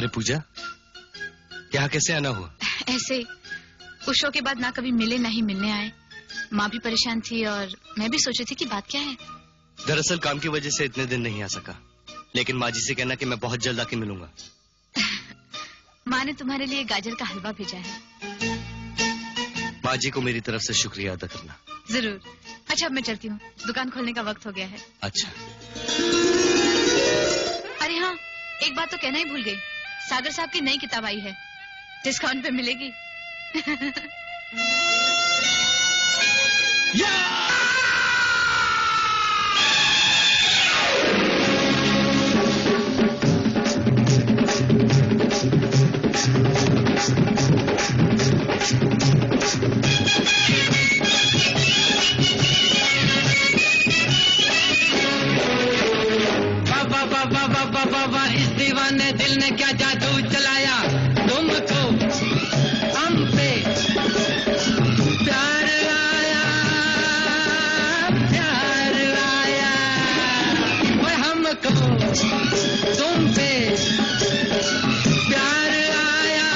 अरे पूजा यहाँ कैसे आना हुआ? ऐसे शो के बाद ना कभी मिले ना ही मिलने आए। माँ भी परेशान थी और मैं भी सोची थी कि बात क्या है। दरअसल काम की वजह से इतने दिन नहीं आ सका। लेकिन माँ जी से कहना कि मैं बहुत जल्द आके मिलूँगा। माँ ने तुम्हारे लिए गाजर का हलवा भेजा है। माँ जी को मेरी तरफ़ से शुक्रिया अदा करना। ज़रूर। अच्छा अब मैं चलती हूँ। दुकान खोलने का वक्त हो गया है। अच्छा। अरे हाँ एक बात तो कहना ही भूल गई। सागर साहब की नई किताब आई है। डिस्काउंट पे मिलेगी। दिल ने क्या जादू चलाया तुमको हम पे प्यार आया प्यार आया वो हमको तुम पे प्यार आया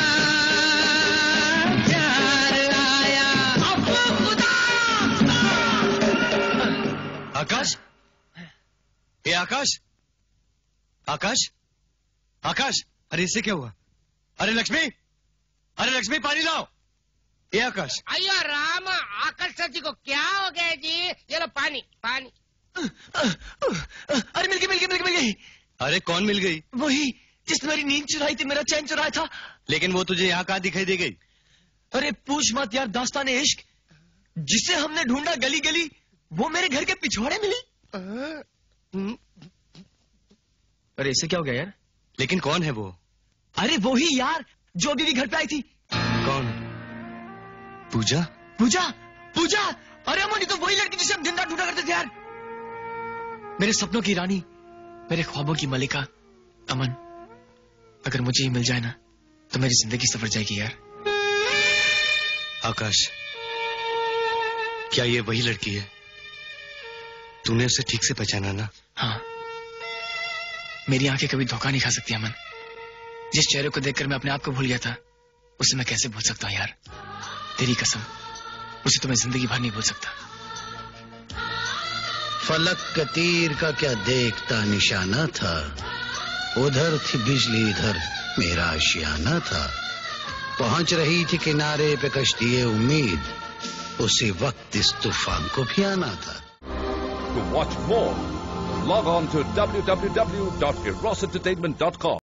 प्यार आया आकाश? ये आकाश? आकाश? आकाश अरे इससे क्या हुआ? अरे लक्ष्मी अरे लक्ष्मी पानी लाओ। ये आकाश। अयो राम आकल सर जी को क्या हो गया जी? ये लो पानी पानी। अरे मिल गई मिल गई मिल गई मिल गई। अरे कौन मिल गई? वही जिसने मेरी नींद चुराई थी मेरा चैन चुराया था। लेकिन वो तुझे यहाँ कहा दिखाई दे गई? अरे पूछ मत यार दास्तान इश्क। जिसे हमने ढूंढा गली गली वो मेरे घर के पिछवाड़े मिली। अरे इसे क्या हो गया यार? लेकिन कौन है वो? अरे वो ही यार जो अभी भी घर पे आई थी। कौन? पूजा? पूजा? पूजा? अरे अमन तो वही लड़की जिसे हम दिन रात ढूंढा करते थे यार। मेरे सपनों की रानी मेरे ख्वाबों की मलिका अमन अगर मुझे ही मिल जाए ना तो मेरी ज़िंदगी सफ़र जाएगी यार। आकाश क्या ये वही लड़की है? तूने उसे ठीक से पहचाना ना? हाँ। मेरी आँखें कभी धोखा नहीं खा सकती अमन। जिस चेहरे को देखकर मैं अपने आप को भूल गया था उसे मैं कैसे भूल सकता हूँ यार? तेरी कसम उसे तो मैं ज़िंदगी भर नहीं भूल सकता। फलक के तीर का क्या देखता निशाना था? उधर थी बिजली इधर मेरा आशियाना था। पहुँच रही थी किनारे पे कश्ती उम्मीद उसी वक्त इस तूफ़ान को भी आना था। To watch more, log on to www.erosentertainment.com.